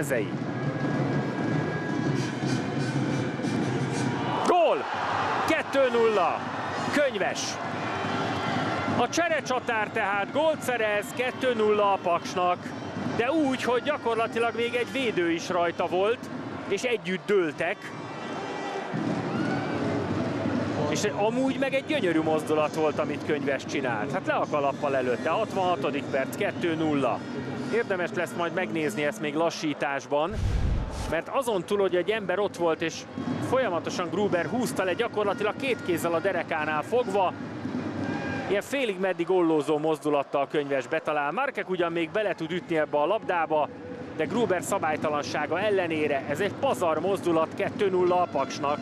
mezei. Gól! 2-0. Könyves. A cserecsatár tehát gólt szerez 2-0 a Paksnak, de úgy, hogy gyakorlatilag még egy védő is rajta volt, és együtt dőltek. És amúgy meg egy gyönyörű mozdulat volt, amit Könyves csinált. Hát le a kalappal előtte, 66. perc, 2-0. Érdemes lesz majd megnézni ezt még lassításban, mert azon túl, hogy egy ember ott volt, és folyamatosan Gruber húzta le gyakorlatilag két kézzel a derekánál fogva, ilyen félig meddig ollózó mozdulattal könyves betalál. Markek ugyan még bele tud ütni ebbe a labdába, de Gruber szabálytalansága ellenére ez egy pazar mozdulat 2-0 a Paksnak.